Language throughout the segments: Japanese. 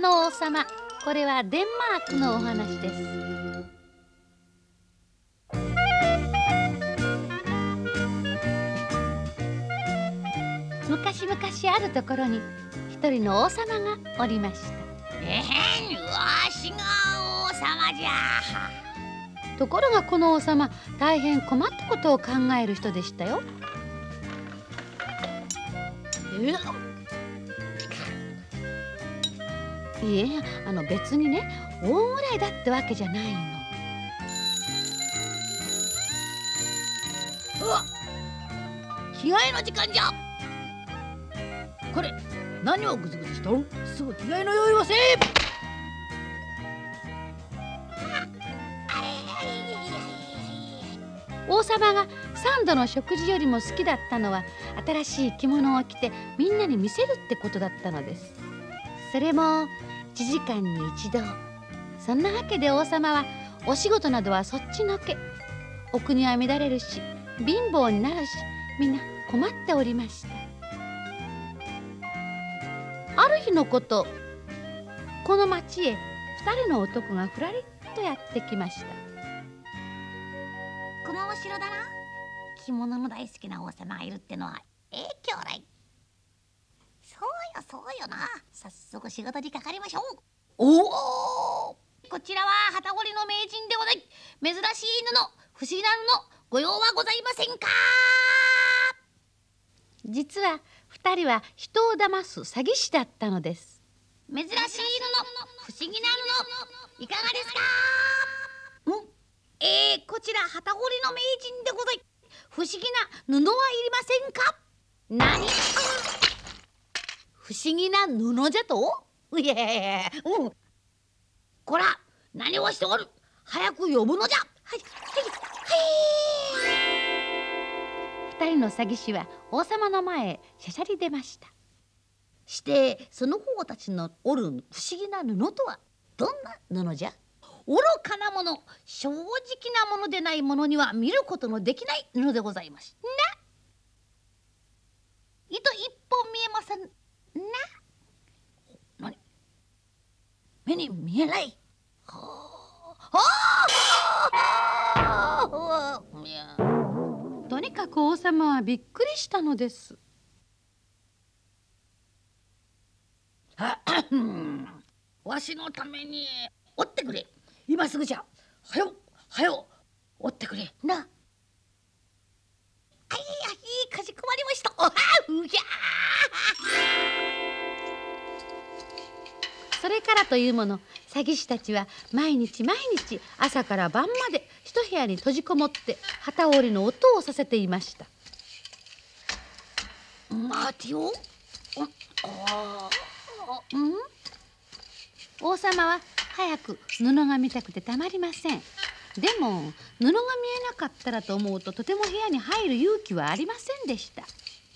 様これはデンマークのお話です。昔々あるところに一人の王様がおりました。えへんわしが王様じゃ。ところがこの王様大変困ったことを考える人でしたよいえあの別にね大ぐらいだってわけじゃないの。うわ着替えの時間じゃ！これ何をグズグズしとるすぐ着替えの用意をせ王様が三度の食事よりも好きだったのは新しい着物を着てみんなに見せるってことだったのです。それも時間に一度そんなわけで王様はお仕事などはそっちのけ。お国は乱れるし貧乏になるしみんな困っておりました。ある日のことこの町へ二人の男がふらりとやってきました。このお城だな。着物の大好きな王様がいるってのはええ兄弟。そうよそうよな。早速仕事にかかりましょう。おお。こちらは旗織りの名人でござい珍しい布不思議な布ご用はございませんか？実は二人は人を騙す詐欺師だったのです。珍しい布不思議な布いかがですか？ん。えー、こちら旗織りの名人でござい不思議な布はいりませんか？何？不思議な布じゃと？いやいやいやうん。こら何をしておる？早く呼ぶのじゃ。はいはいはい。二人の詐欺師は王様の前へしゃしゃり出ました。してその方たちの織る不思議な布とは？どんな布じゃ？愚かなもの正直なものでないものには見ることのできない布でございます。な糸一本見えません。な。何目に見えない。はあとにかく王様はびっくりしたのです。わしのために折ってくれ。今すぐじゃ。はよはよ折ってくれ。なあいやいかしこまりました。おはうひゃそれからというもの詐欺師たちは毎日毎日朝から晩まで一部屋に閉じこもって旗織りの音をさせていました。待てよ。うん？王様は早く布が見たくてたまりません。でも布が見えなかったらと思うととても部屋に入る勇気はありませんでした。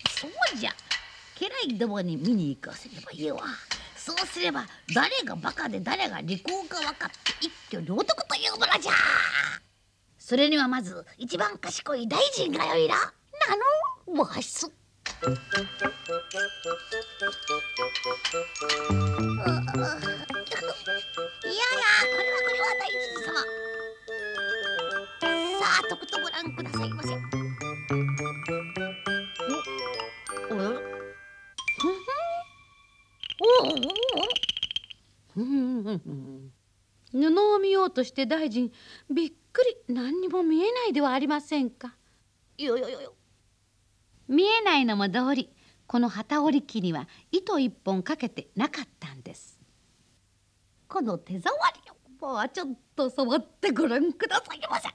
そうじゃ。家来どもに見に行かせればいいわ。そうすれば誰がバカで誰が利口か分かって一挙両得というものじゃ。それにはまず一番賢い大臣がよいら。なの？わすいうとして大臣びっくり何にも見えないではありませんか？よよよよ。見えないのも道理この旗織り機には糸一本かけてなかったんです。この手触りをもうちょっと触ってご覧くださいませ。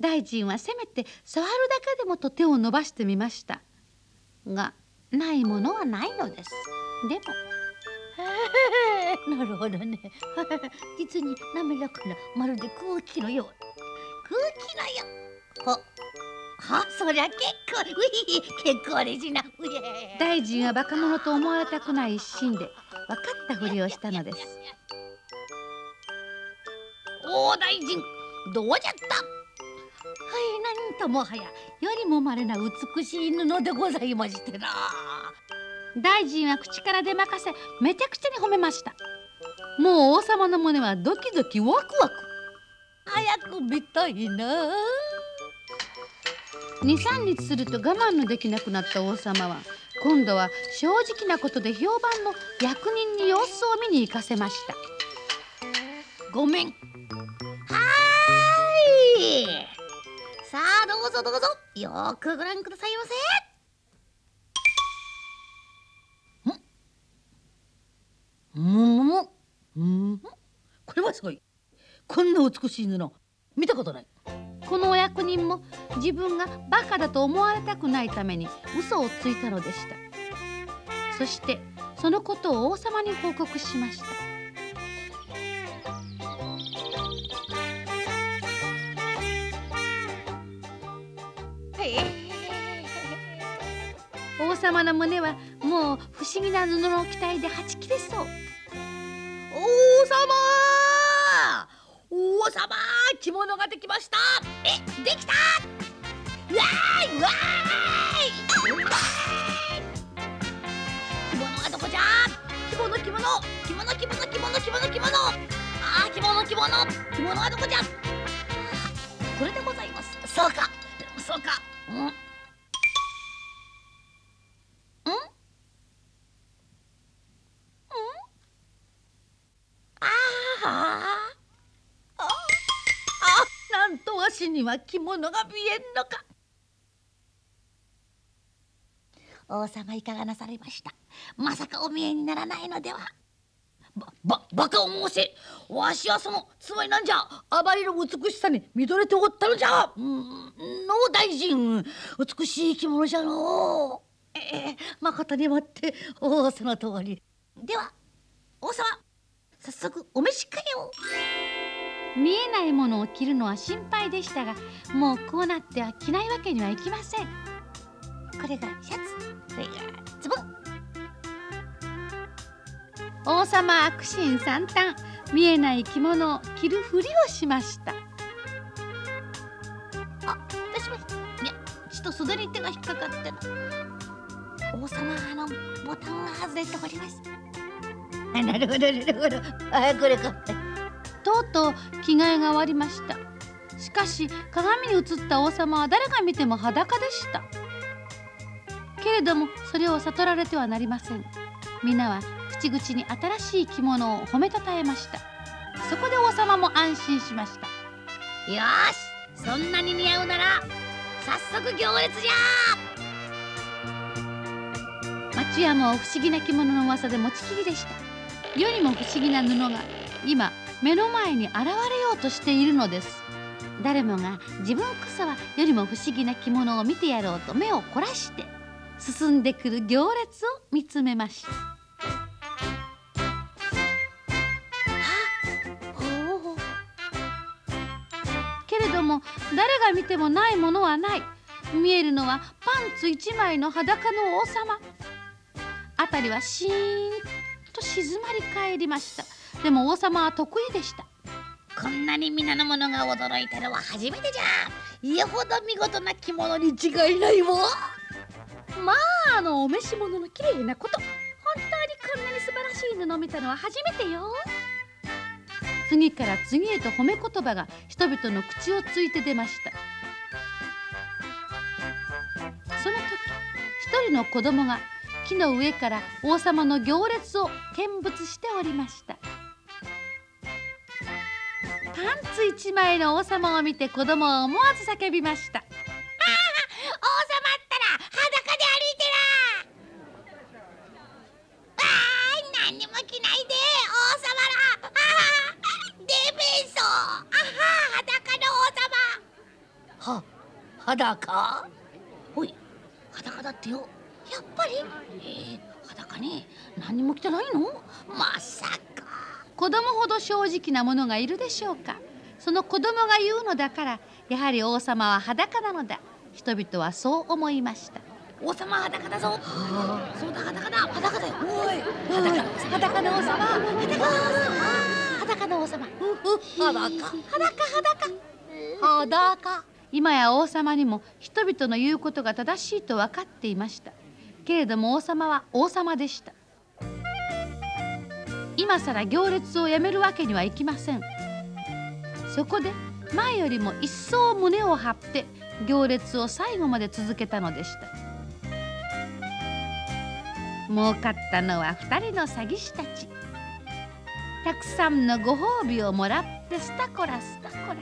大臣はせめて触るだけでもと手を伸ばしてみましたがないものはないのです。でもなるほどね。実に滑らかなまるで空気のよう。空気のよう。ははそりゃ結構。うい結構ですな大臣はバカ者と思われたくない一心で分かったふりをしたのです。大大臣どうじゃった？はいなんともはやよりもまれな美しい布でございましてな。大臣は口から出まかせめちゃくちゃに褒めましたもう王様の胸はドキドキワクワク。早く見たいな。23日すると我慢のできなくなった王様は今度は正直なことで評判の役人に様子を見に行かせました。ごめん。はーい。さあどうぞどうぞ。よくご覧くださいませ。むむむこれはすごい。こんな美しい布。見たことない。このお役人も自分がバカだと思われたくないために嘘をついたのでした。そしてそのことを王様に報告しました。王様の胸はもう不思議な布の期待ではち切れそう着物ができました。えできた？わーいわーい。着物はどこじゃ？着物着物着物。着物着物着物着物。あー着物着物。着物はどこじゃ？これでございます。そうか。そうか。なんとわしには着物が見えんのか。王様いかがなされました。まさかお見えにならないのでは。ば、ば、バカを申せ。わしはそのつまりなんじゃ。あまりの美しさに見とれておったのじゃ。うんの大臣。美しい着物じゃのええ誠に待っておおその通り。では王様早速お召し替えを。見えないものを着るのは心配でしたがもうこうなっては着ないわけにはいきません。これがシャツ。これがズボン。王様は苦心惨憺。見えない着物を着るふりをしました。あ私もいやちょっと袖に手が引っかかってな王様あのボタンが外れております。あなるほどなるほど。あこれかとうとう着替えが終わりました。しかし鏡に映った王様は誰が見ても裸でした。けれどもそれを悟られてはなりません。皆は口々に新しい着物を褒めたたえました。そこで王様も安心しました。よしそんなに似合うなら早速行列じゃ!町屋も不思議な着物の噂で持ちきりでした。世にも不思議な布が今目の前に現れようとしているのです。誰もが自分こそはよりも不思議な着物を見てやろうと目を凝らして進んでくる行列を見つめました。ほうけれども誰が見てもないものはない。見えるのはパンツ一枚の裸の王様。辺りはシーンと静まり返りました。でも王様は得意でした。こんなに皆の者が驚いたのは初めてじゃ。よほど見事な着物に違いないわ。まああのお召し物の綺麗なこと。本当にこんなに素晴らしい布を見たのは初めてよ。次から次へと褒め言葉が人々の口をついて出ました。その時一人の子供が木の上から王様の行列を見物しておりました。パンツ一枚の王様を見て子供は思わず叫びました。ああ王様ったら裸で歩いてらわーい何にも着ないで王様らあーデベソあは裸の王様は裸おい裸だってよやっぱりえー、裸に何も着てないのまさか子供ほど正直なものがいるでしょうか？その子供が言うのだからやはり王様は裸なのだ。人々はそう思いました。王様は裸だぞ。そうだ裸だ。裸だよ。おい裸の王様。裸。の王様。裸。裸裸。今や王様にも人々の言うことが正しいと分かっていました。けれども王様は王様でした今さら行列をやめるわけにはいきません。そこで前よりも一層胸を張って行列を最後まで続けたのでした。儲かったのは2人の詐欺師たち。たくさんのご褒美をもらってスタコラスタコラ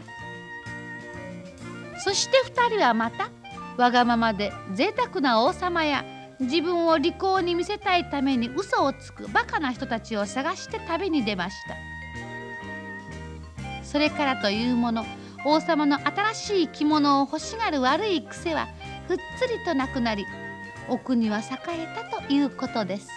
そして2人はまたわがままで贅沢な王様や自分を利口に見せたいために嘘をつくバカな人たちを探して旅に出ましたそれからというもの王様の新しい着物を欲しがる悪い癖はふっつりとなくなりお国は栄えたということです。